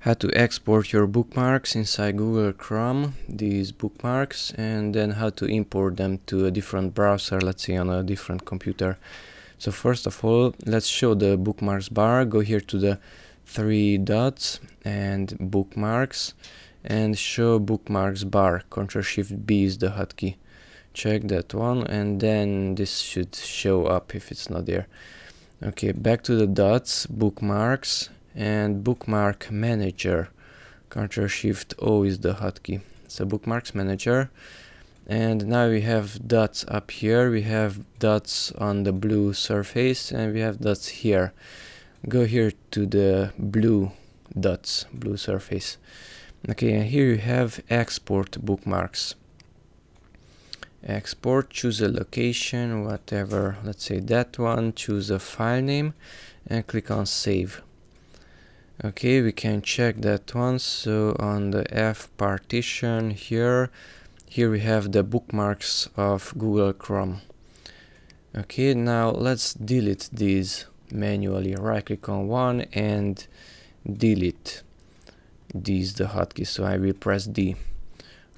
how to export your bookmarks inside Google Chrome, these bookmarks, and then how to import them to a different browser, let's say on a different computer. So first of all, let's show the bookmarks bar. Go here to the three dots and bookmarks and show bookmarks bar. Ctrl Shift B is the hotkey. Check that one and then this should show up if it's not there. Okay, back to the dots, bookmarks and bookmark manager. Ctrl Shift O is the hotkey. So bookmarks manager. And now we have dots up here, we have dots on the blue surface and we have dots here. Go here to the blue dots, blue surface. Okay, and here you have export bookmarks. Export, choose a location, whatever, let's say that one, choose a file name and click on save. Okay, we can check that one. So on the F partition here, here we have the bookmarks of Google Chrome. Okay, now let's delete these manually. Right click on one and delete. D is the hotkey, so I will press D.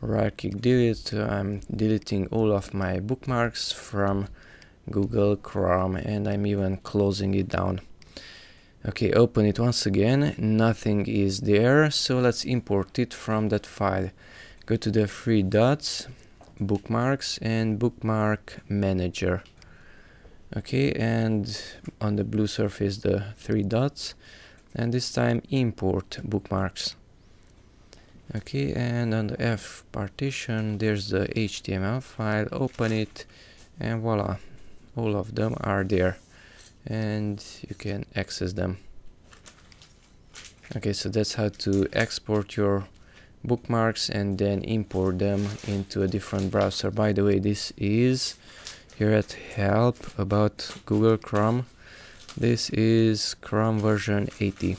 Right click delete. I'm deleting all of my bookmarks from Google Chrome and I'm even closing it down. Okay, open it once again, nothing is there, so let's import it from that file. Go to the three dots, bookmarks and bookmark manager. Okay, and on the blue surface the three dots, and this time import bookmarks. Okay, and on the F partition there's the HTML file, open it, and voila, all of them are there and you can access them. Okay so that's how to export your bookmarks and then import them into a different browser. By the way this is here at help about Google Chrome. This is Chrome version 80